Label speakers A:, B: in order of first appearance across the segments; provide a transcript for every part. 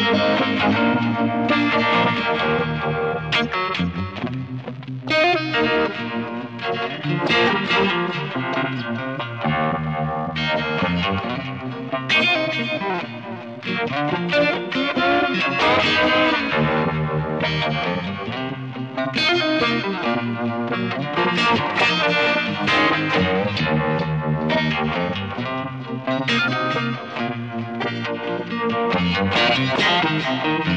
A: Thank you. Thank you.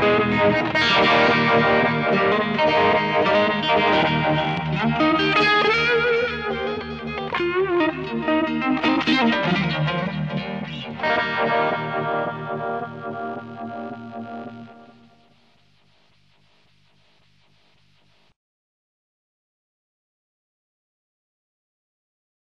A: Música